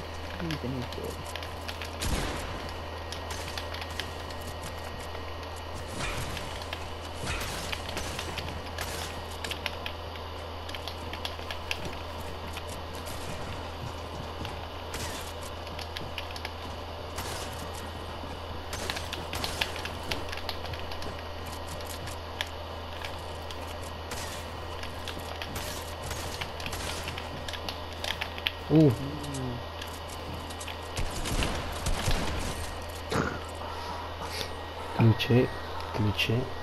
finito. Uh. Cliché, cliché.